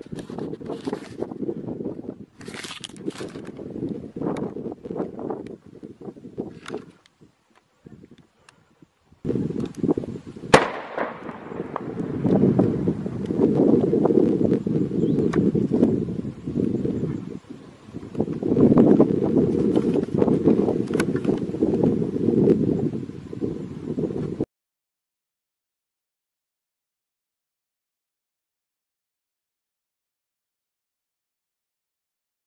よかった。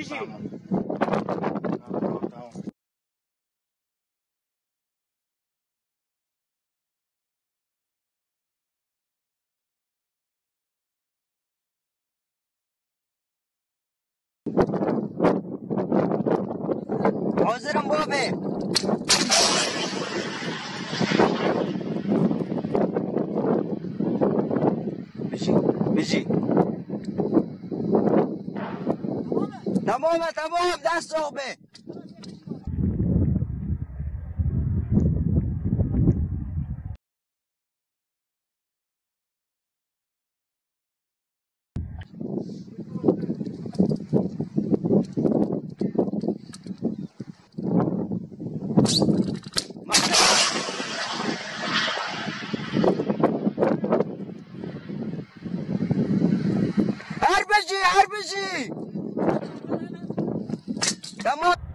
Beijinho. Tá, Beijinho, beijinho. تمامه تمام دست بشی هر بشی 黙っ